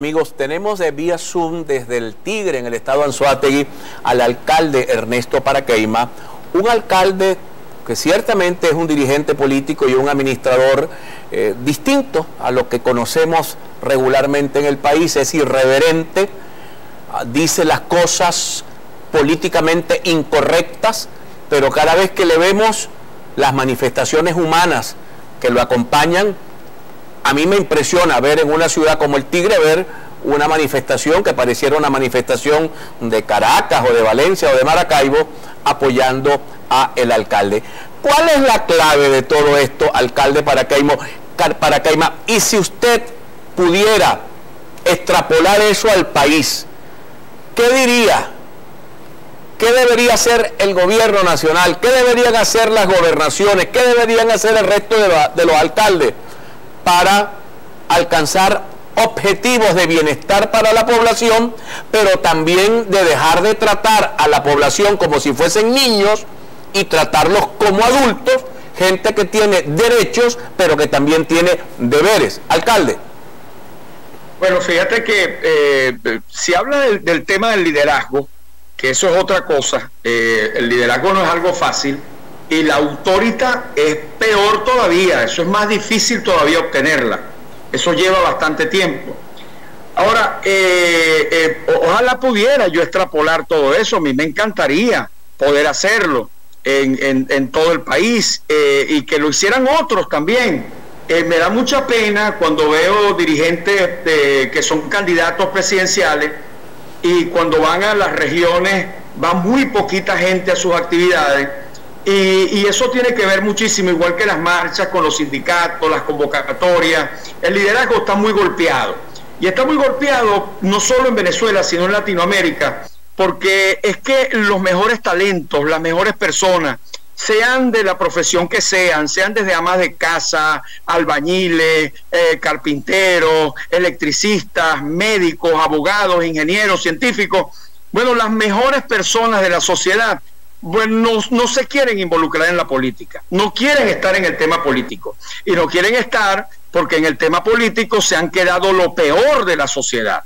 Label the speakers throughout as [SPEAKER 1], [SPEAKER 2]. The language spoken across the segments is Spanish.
[SPEAKER 1] Amigos, tenemos de vía Zoom desde el Tigre en el estado de Anzuategui al alcalde Ernesto Paraqueima, un alcalde que ciertamente es un dirigente político y un administrador eh, distinto a lo que conocemos regularmente en el país, es irreverente, ah, dice las cosas políticamente incorrectas, pero cada vez que le vemos las manifestaciones humanas que lo acompañan, a mí me impresiona ver en una ciudad como el Tigre, ver una manifestación que pareciera una manifestación de Caracas o de Valencia o de Maracaibo apoyando a el alcalde. ¿Cuál es la clave de todo esto, alcalde Paracaima? Paracaima? Y si usted pudiera extrapolar eso al país, ¿qué diría? ¿Qué debería hacer el gobierno nacional? ¿Qué deberían hacer las gobernaciones? ¿Qué deberían hacer el resto de, de los alcaldes? Para alcanzar objetivos de bienestar para la población, pero también de dejar de tratar a la población como si fuesen niños y tratarlos como adultos, gente que tiene derechos, pero que también tiene deberes. Alcalde.
[SPEAKER 2] Bueno, fíjate que eh, si habla del, tema del liderazgo, que eso es otra cosa, eh, el liderazgo no es algo fácil, y la autoridad es peor todavía, eso es más difícil todavía obtenerla. Eso lleva bastante tiempo. Ahora, eh, eh, ojalá pudiera yo extrapolar todo eso, a mí me encantaría poder hacerlo en, todo el país eh, y que lo hicieran otros también. me da mucha pena cuando veo dirigentes que son candidatos presidenciales y cuando van a las regiones va muy poquita gente a sus actividades y, eso tiene que ver muchísimo, igual que las marchas con los sindicatos, las convocatorias. El liderazgo está muy golpeado. Y está muy golpeado no solo en Venezuela, sino en Latinoamérica, porque es que los mejores talentos, las mejores personas, sean de la profesión que sean, sean desde amas de casa, albañiles, eh, carpinteros, electricistas, médicos, abogados, ingenieros, científicos, bueno, las mejores personas de la sociedad bueno, no, se quieren involucrar en la política, no quieren estar en el tema político y no quieren estar porque en el tema político se han quedado lo peor de la sociedad.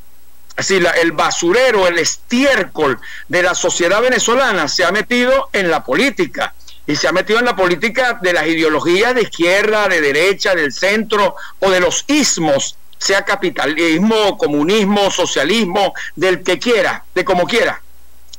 [SPEAKER 2] Así, el basurero, el estiércol de la sociedad venezolana se ha metido en la política y se ha metido en la política de las ideologías de izquierda, de derecha, del centro o de los ismos, sea capitalismo, comunismo, socialismo, del que quiera, de como quiera.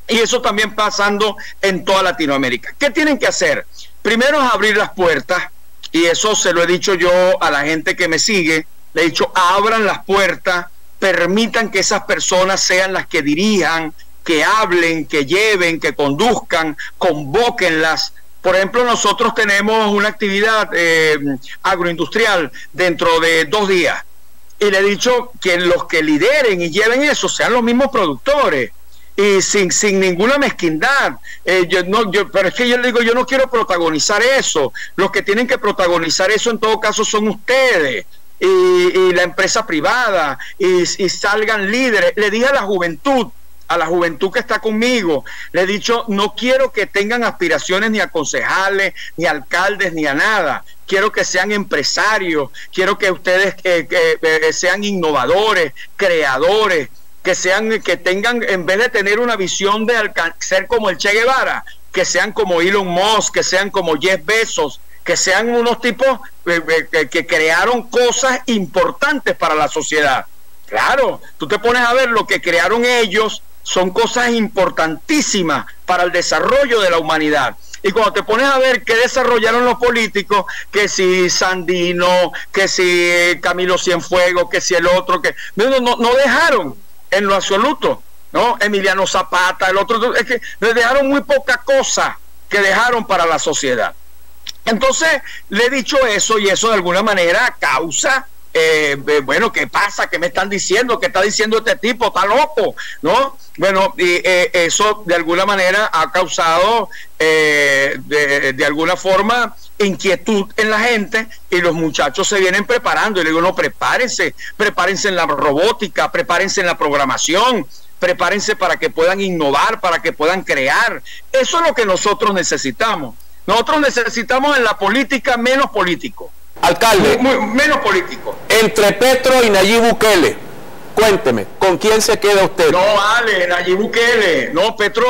[SPEAKER 2] Y eso también pasando en toda Latinoamérica. ¿Qué tienen que hacer? Primero es abrir las puertas, y eso se lo he dicho yo a la gente que me sigue, le he dicho, abran las puertas, permitan que esas personas sean las que dirijan, que hablen, que lleven, que conduzcan, convóquenlas. Por ejemplo, nosotros tenemos una actividad eh, agroindustrial dentro de dos días. Y le he dicho que los que lideren y lleven eso sean los mismos productores y sin, sin ninguna mezquindad. Eh, yo, no, yo, pero es que yo le digo, yo no quiero protagonizar eso. Los que tienen que protagonizar eso en todo caso son ustedes. Y, la empresa privada y, y, salgan líderes. Le dije a la juventud, a la juventud que está conmigo, le he dicho, no quiero que tengan aspiraciones ni a concejales, ni a alcaldes, ni a nada. Quiero que sean empresarios, quiero que ustedes que, que sean innovadores, creadores, que sean, que tengan, en vez de tener una visión de ser como el Che Guevara, que sean como Elon Musk, que sean como Jeff Bezos, que sean unos tipos eh, eh, que crearon cosas importantes para la sociedad. Claro, tú te pones a ver lo que crearon ellos, son cosas importantísimas para el desarrollo de la humanidad. Y cuando te pones a ver qué desarrollaron los políticos, que si Sandino, que si Camilo Cienfuegos, que si el otro, que no, no, no dejaron en lo absoluto, ¿no? Emiliano Zapata, el otro, es que le dejaron muy poca cosa que dejaron para la sociedad. Entonces, le he dicho eso y eso de alguna manera causa eh, eh, bueno, ¿qué pasa? ¿Qué me están diciendo? ¿Qué está diciendo este tipo? ¿Está loco? ¿No? Bueno, y eh, eso de alguna manera ha causado de, de, alguna forma inquietud en la gente y los muchachos se vienen preparando. Y le digo, no, prepárense, prepárense en la robótica, prepárense en la programación, prepárense para que puedan innovar, para que puedan crear. Eso es lo que nosotros necesitamos. Nosotros necesitamos en la política menos político.
[SPEAKER 1] Alcalde.
[SPEAKER 2] menos político.
[SPEAKER 1] Entre Petro y Nayib Bukele, Cuénteme, ¿con quién se queda usted?
[SPEAKER 2] No, vale, Nayib Bukele. No, Petro,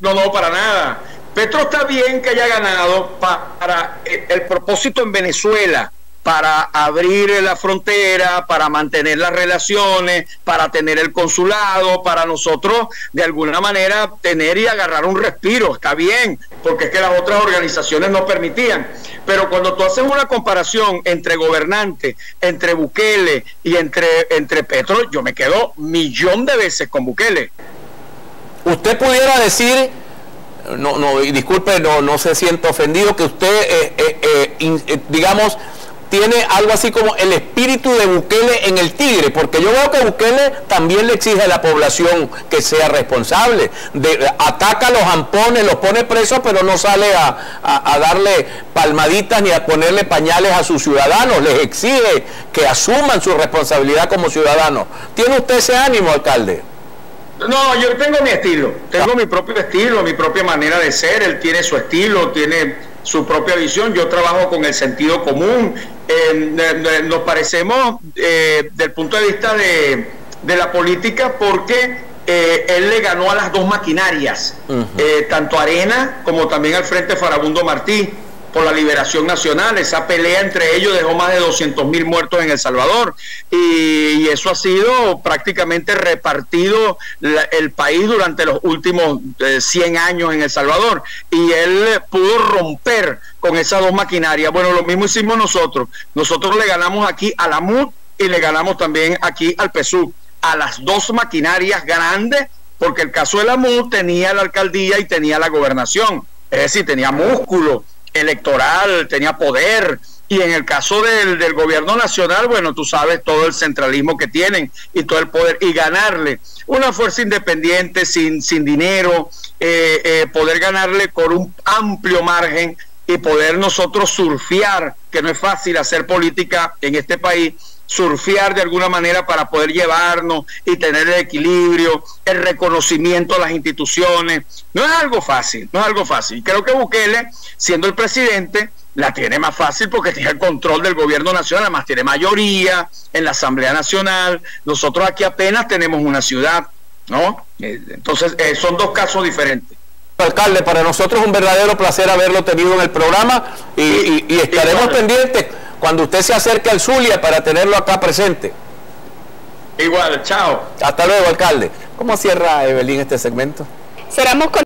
[SPEAKER 2] no, no, para nada. Petro está bien que haya ganado para el propósito en Venezuela para abrir la frontera, para mantener las relaciones, para tener el consulado, para nosotros de alguna manera tener y agarrar un respiro. Está bien, porque es que las otras organizaciones no permitían. Pero cuando tú haces una comparación entre gobernantes, entre Bukele y entre, entre Petro, yo me quedo millón de veces con Bukele.
[SPEAKER 1] Usted pudiera decir no, no, disculpe, no, no se sienta ofendido que usted, eh, eh, eh, digamos, tiene algo así como el espíritu de Bukele en el tigre, porque yo veo que Bukele también le exige a la población que sea responsable, de, ataca a los ampones, los pone presos, pero no sale a, darle palmaditas ni a ponerle pañales a sus ciudadanos, les exige que asuman su responsabilidad como ciudadanos. ¿Tiene usted ese ánimo, alcalde?
[SPEAKER 2] No, yo tengo mi estilo, tengo mi propio estilo, mi propia manera de ser, él tiene su estilo, tiene su propia visión, yo trabajo con el sentido común, eh, nos parecemos eh, del punto de vista de, de la política porque eh, él le ganó a las dos maquinarias, tanto Arena como también al Frente Farabundo Martí por la liberación nacional. Esa pelea entre ellos dejó más de 200 mil muertos en El Salvador y, eso ha sido prácticamente repartido el país durante los últimos 100 eh, años en El Salvador y él pudo romper con esas dos maquinarias. Bueno, lo mismo hicimos nosotros. Nosotros le ganamos aquí a la MUD y le ganamos también aquí al PSU, a las dos maquinarias grandes, porque el caso de la MUD tenía la alcaldía y tenía la gobernación. Es decir, tenía músculo, electoral, tenía poder. Y en el caso del, del, gobierno nacional, bueno, tú sabes todo el centralismo que tienen y todo el poder. Y ganarle una fuerza independiente sin, sin dinero, eh, eh, poder ganarle con un amplio margen y poder nosotros surfear, que no es fácil hacer política en este país, surfear de alguna manera para poder llevarnos y tener el equilibrio, el reconocimiento a las instituciones. No es algo fácil, no es algo fácil. Creo que Bukele, siendo el presidente, la tiene más fácil porque tiene el control del gobierno nacional, además tiene mayoría en la Asamblea Nacional. Nosotros aquí apenas tenemos una ciudad, ¿no? Eh, entonces, eh, son dos casos diferentes.
[SPEAKER 1] Alcalde, para nosotros es un verdadero placer haberlo tenido en el programa y, estaremos pendientes cuando usted se acerque al Zulia para tenerlo acá presente.
[SPEAKER 2] Igual, chao.
[SPEAKER 1] Hasta luego, alcalde. ¿Cómo cierra Evelyn este segmento?
[SPEAKER 3] Cerramos con